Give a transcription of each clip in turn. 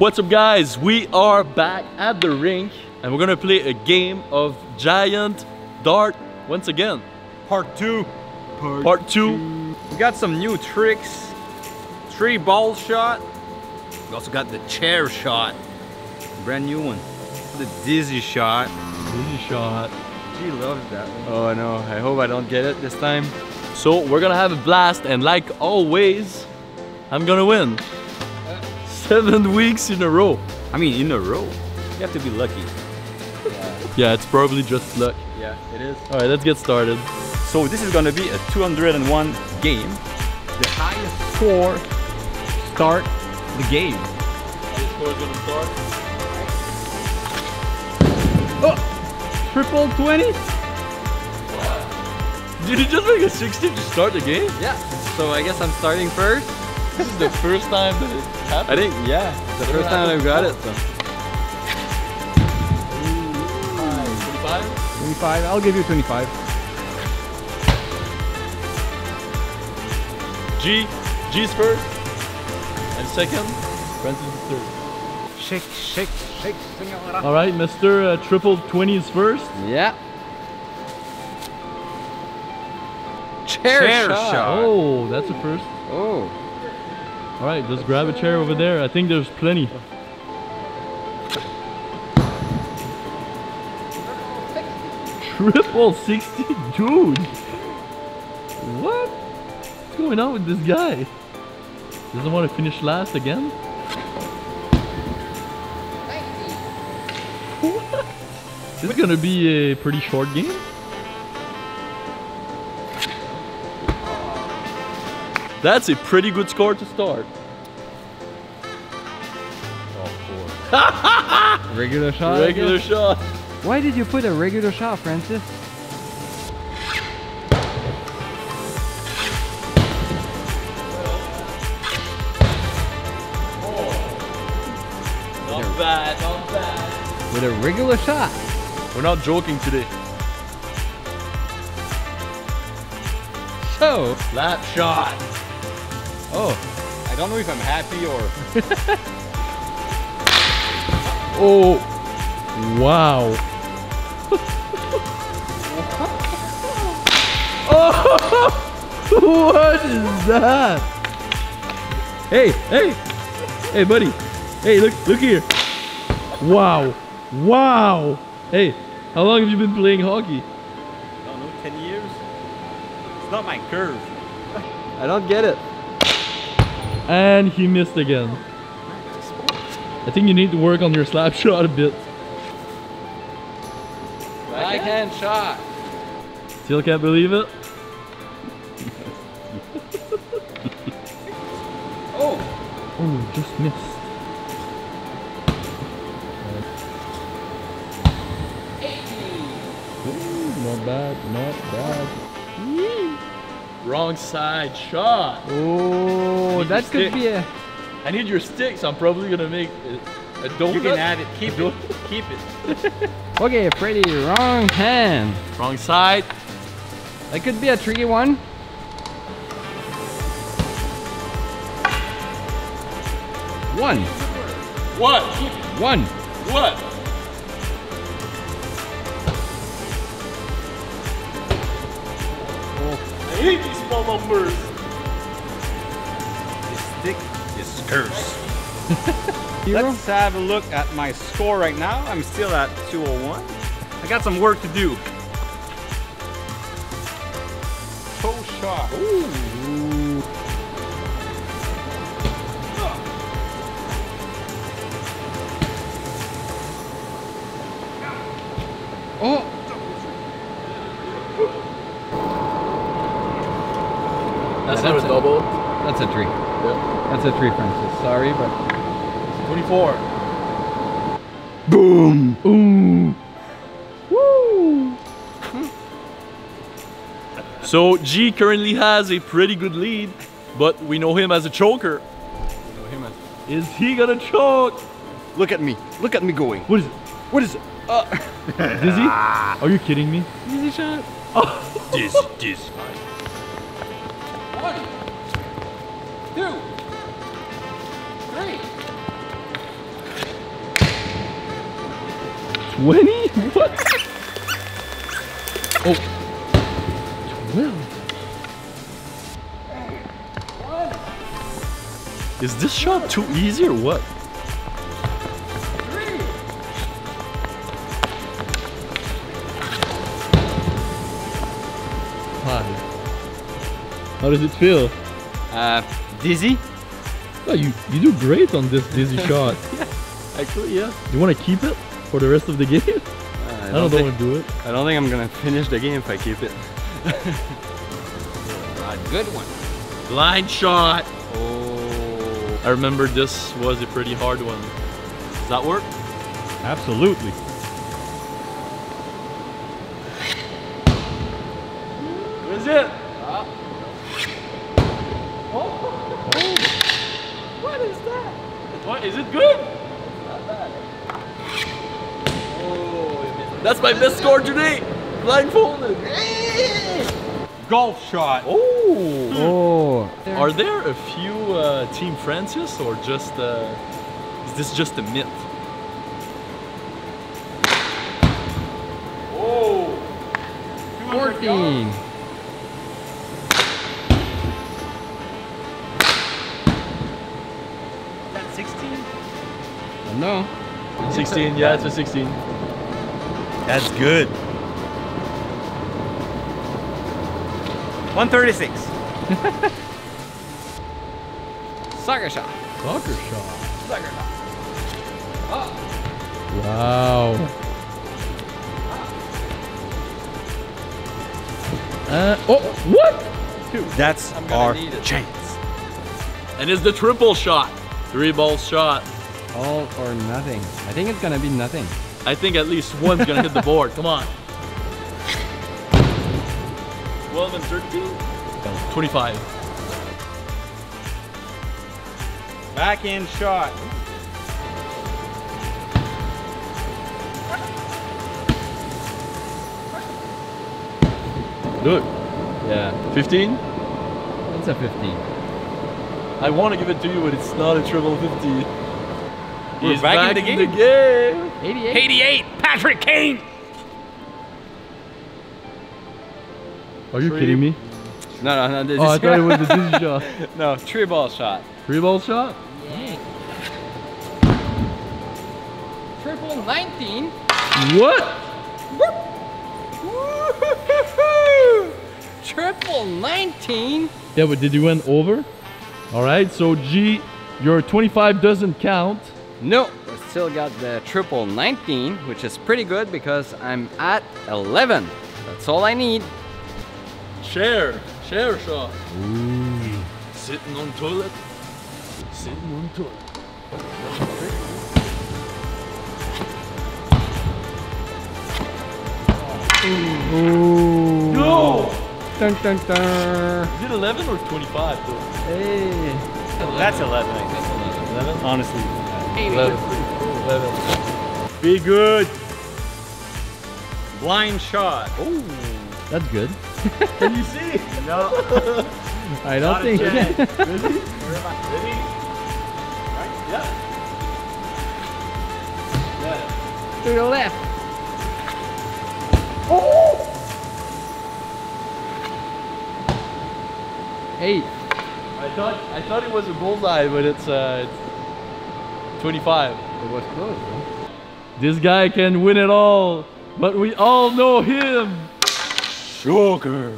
What's up guys? We are back at the rink and we're gonna play a game of giant dart once again. Part two. Part two. We got some new tricks. Three ball shot. We also got the chair shot. Brand new one. The dizzy shot. Dizzy shot. She loves that one. Oh no, I hope I don't get it this time. So we're gonna have a blast and like always, I'm gonna win. Seven weeks in a row. I mean, in a row. You have to be lucky. Yeah, it's probably just luck. Yeah, it is. Alright, let's get started. So this is gonna be a 201 game. The highest score start the game. Highest score is gonna start. Oh! Triple 20? Did you just make a 60 to start the game? Yeah. So I guess I'm starting first. This is the first time that it happened. I think, yeah, the first time I've got it. So. 25? 25. I'll give you 25. G, G's first. And second, Francis is third. Shake, shake, shake, senora. All right, Mr. Uh, triple 20 is first. Yeah. Chair, Chair shot. shot. Oh, that's a first. Oh. All right, just grab a chair over there. I think there's plenty. Triple 60? Dude! What? What's going on with this guy? Doesn't want to finish last again? What? Is gonna be a pretty short game. That's a pretty good score to start. Regular shot? Regular shot. Why did you put a regular shot, Francis? Not bad, not bad. With a regular shot. We're not joking today. So, Lap shot. Oh. I don't know if I'm happy or. Oh. Wow. oh, what is that? Hey, hey, hey, buddy. Hey, look, look here. Wow, wow. Hey, how long have you been playing hockey? I don't know, 10 years? It's not my curve. I don't get it. And he missed again. I think you need to work on your slap shot a bit. Backhand shot. Still can't believe it. Oh. Oh, just missed. Wrong side shot. oh, Need that your could stick. be a. I need your sticks. so I'm probably gonna make a, a donut. You can have it. Keep A it. Keep it. Okay, Freddy, wrong hand. Wrong side. That could be a tricky one. One, What? one. What? Oh. I hate these small numbers. This stick is cursed. Let's have a look at my score right now. I'm still at 201. I got some work to do. Toe shot. Ooh. Oh, That's Yeah, not that's a a- double. that's a tree. Yeah. That's a tree, Francis. Sorry, but 24. boom. Ooh. Woo. So G currently has a pretty good lead, but we know him as a choker. Is he gonna choke? Look at me. Look at me going. What is it? What is it? Uh, dizzy? Are you kidding me? Easy shot. This, this. One, 20? What? Oh. 12. Is this shot too easy or what? Five. How does it feel? Uh, dizzy? Oh, you, you do great on this dizzy shot. Actually, yeah. You want to keep it for the rest of the game? Uh, I don't, think, want to do it. I don't think I'm gonna finish the game if I keep it. A good one. Line shot. Oh. I remember this was a pretty hard one. Does that work? Absolutely. What is it? What is that? What is it good? That's my best score today. Blindfolded. Golf shot. Oh. Oh. Are there a few uh, Team Francis or just uh, is this just a myth? Oh. 14. That's 16. No. 16, yeah, it's a 16. That's good. 136. Sucker shot. Soccer shot. Sucker shot. Wow. Uh, oh, what? That's I'm our chance. And is the triple shot. Three ball shot. All or nothing. I think it's gonna be nothing. I think at least one's gonna hit the board. Come on. 12 and 13? 25. Backhand shot. Do it. Yeah. 15? It's a 15. I want to give it to you, but it's not a triple 50. We're He's back in the the game. 88. 88. Patrick Kane. Are you Three. kidding me? No, no, no. This Oh, I is thought it was a dizzy shot. no, three ball shot. Three ball shot? Triple 19. What? Triple 19. Yeah, but did you win over? All right, so G, your 25 doesn't count. No, I still got the triple 19, which is pretty good because I'm at 11. That's all I need. Share, share shot. Ooh. Sitting on toilet. Sitting on toilet. Ooh. No! Dun, dun, dun. Is it 11 or 25 though? Hey. That's 11. I think. 11? Honestly. 11. 11. Be good. Blind shot. Oh, That's good. can you see? No. I don't Not a think. chance. Ready? Ready? Right? Yeah. Yeah. to the left. Eight. I thought I thought it was a bullseye, but it's uh, it's 25. It was close, though. This guy can win it all, but we all know him. Sugar.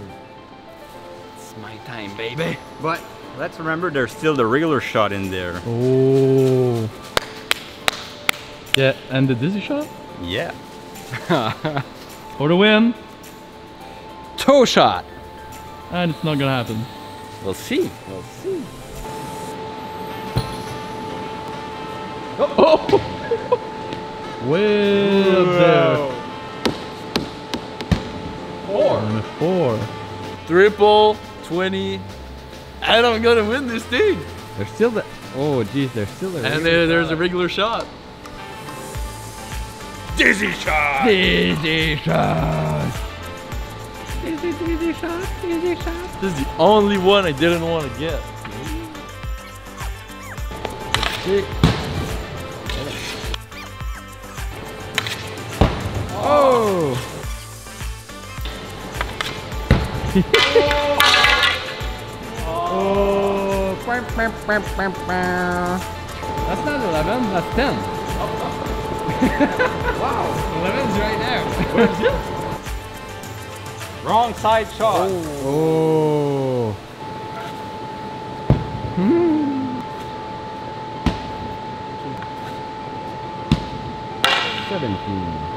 It's my time, baby. But let's remember there's still the regular shot in there. Oh. Yeah, and the dizzy shot Yeah. for the win, Toe shot. and it's not gonna happen. We'll see. We'll see. Oh! Way up there. Four. And a four. Triple, 20. And I'm gonna win this thing. There's still the. Oh, geez, there's still the. And there, there's a regular shot. Dizzy shot. Dizzy shot. Dizzy, dizzy shot, dizzy shot. This is the only one I didn't want to get. Oh. That's not 11, that's 10. wow. 11's right there. Wrong side shot. Oh. oh. Seventeen.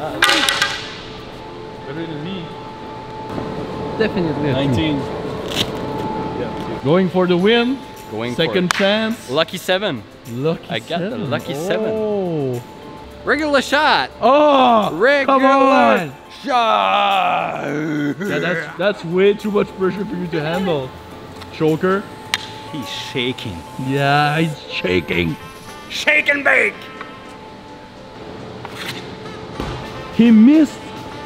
Not bad. Better than me. Definitely a two. 19. Going for the win. Going for Second chance. Lucky seven. Lucky I got the seven. lucky seven. Oh. Regular shot. Oh. Regular Come on. shot. Yeah, that's that's way too much pressure for you to handle. Choker. He's shaking. Yeah, he's shaking. Shake and bake. He missed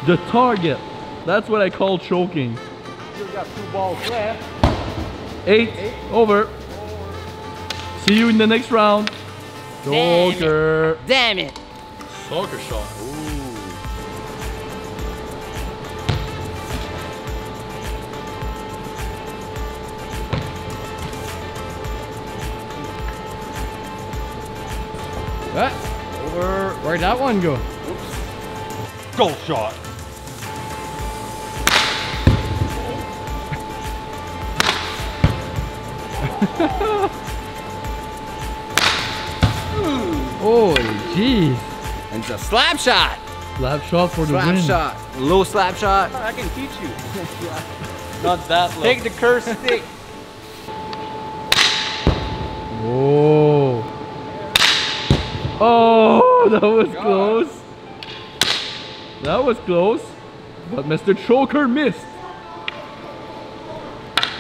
the target. That's what I call choking. Still got two balls left. Eight, over. See you in the next round. Choker. Damn it. Soccer shot. What? Ah, over. Where'd that one go? Goal shot. Holy oh, jeez. And it's a slap shot. Slap shot for the win. Slap shot. Low slap shot. I can teach you. Not that low. Take the curse stick. Oh. Oh, that was close. That was close. But Mr. Choker missed.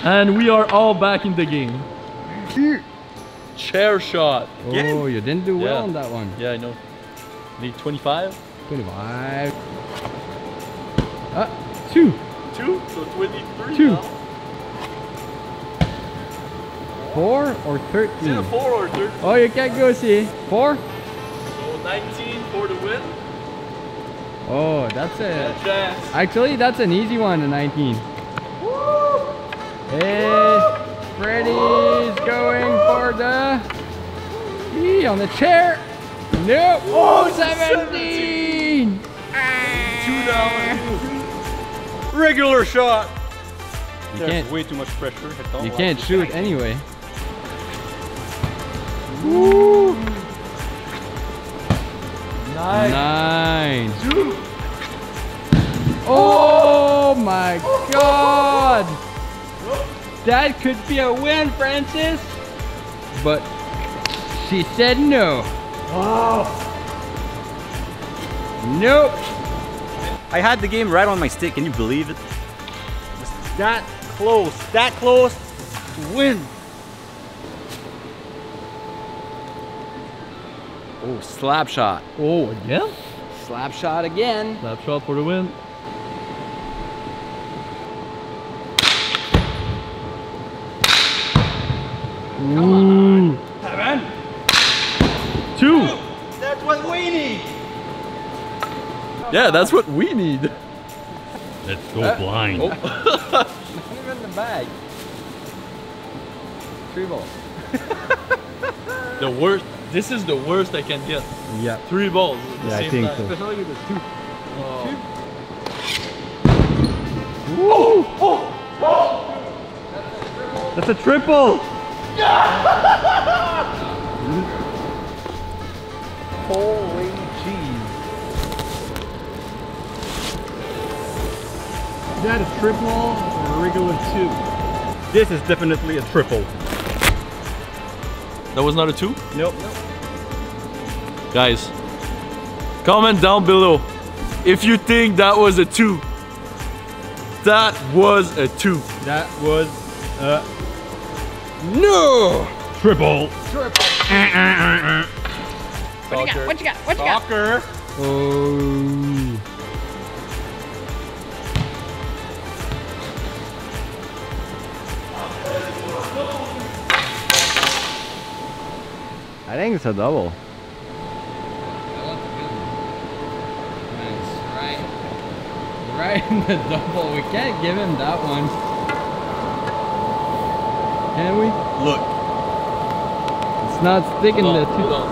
And we are all back in the game. Chair shot. Oh, you didn't do well Yeah. on that one. Yeah, I know. Need 25? 25. Ah, two. Two? So 23 Two. now. Four or Is it 13? a 4 or 13? Oh, you can't go see. Four? So 19 for the win. Oh, that's a. chance. Actually, that's an easy one, the 19. Hey, Freddy's going for the. He on the chair. Nope. Oh, 17. Two down. Regular shot. You There's can't, way too much pressure. You like can't shoot anyway. Nice. Nine. Two. Oh my god! That could be a win, Francis! But she said no. Wow. Nope. I had the game right on my stick. Can you believe it? That close. That close win. Oh, slap shot. Oh, again? Slap shot again. Slap shot for the win. Come Ooh. Two. That's what we need. Yeah, that's what we need. Let's go uh, blind. Oh. Not even the bag. Three balls. The worst. This is the worst I can get. Yeah. Three balls. At the Yeah, I think time. so. Especially with the two. Oh. Oh, oh, That's a triple. Holy cheese. Is that a triple or a regular two? This is definitely a triple. That was not a two? Nope. Guys, comment down below if you think that was a two. That was a two. That was a No! triple. Triple. what you got? What you got? What you got? Soccer. Oh. I think it's a double. right Right in the double. We can't give him that one. Can we? Look. It's not sticking Hold the two. hold on.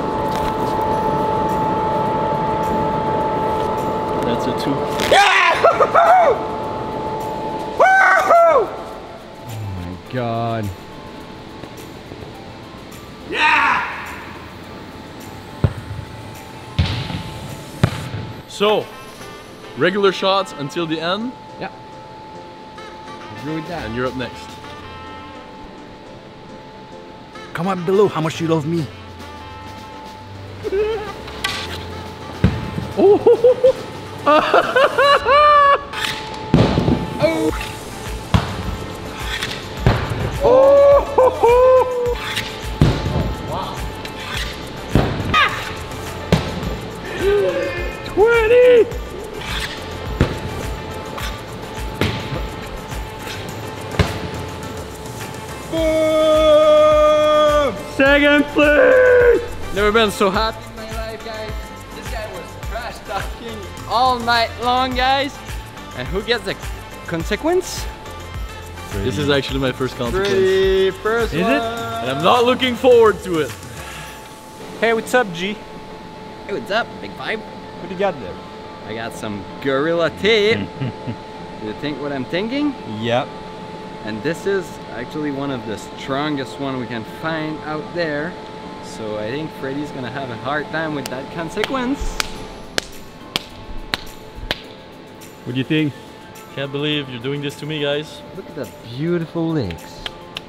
That's a two. Yeah! Oh my god. So, regular shots until the end, Yeah. Agree with that. and you're up next. Comment below how much you love me. Oh. Twenty. Second place. Never been so happy in my life, guys. This guy was trash talking all night long, guys. And who gets the consequence? This is actually my first consequence, Pretty first Is it? and I'm not looking forward to it. Hey, what's up, G? Hey, what's up, Big Five? What do you got there? I got some Gorilla Tape. Do you think what I'm thinking? Yep. And this is actually one of the strongest one we can find out there. So I think Freddy's gonna have a hard time with that consequence. What do you think? Can't believe you're doing this to me, guys. Look at the beautiful legs.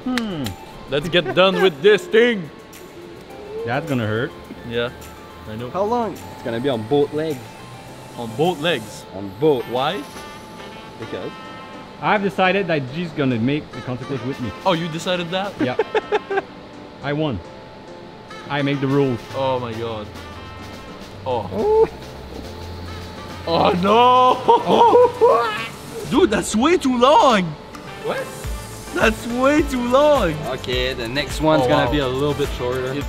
Hmm. Let's get done with this thing. That's gonna hurt. Yeah, I know. How long? It's gonna be on both legs. On both legs. On both. Why? Because I've decided that G's gonna make the consequence with me. Oh, you decided that? Yeah. I won. I make the rules. Oh my god. Oh. Oh, oh no! Dude, that's way too long! What? That's way too long! Okay, the next one's Oh, gonna wow. be a little bit shorter. It-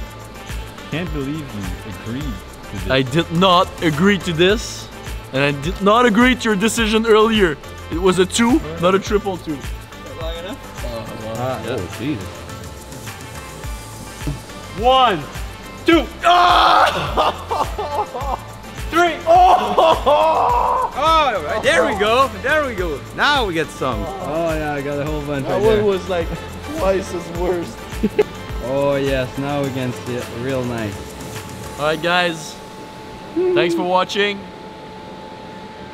Can't believe you agreed to this. I did not agree to this, and I did not agree to your decision earlier. It was a two, not a triple two. Ah, Yeah. Oh, Jesus. One, two, three. Oh! Oh, right, there we go. There we go. Now we get some. Oh yeah, I got a whole bunch That right one there. was like twice as worst. Oh yes, now we can see it real nice. All right, guys. Thanks for watching.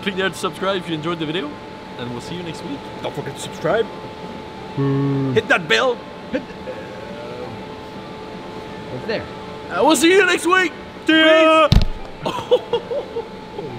Click there to subscribe if you enjoyed the video, and we'll see you next week. Don't forget to subscribe. Hmm. Hit that bell. Uh, what's there? And we'll see you next week. Peace.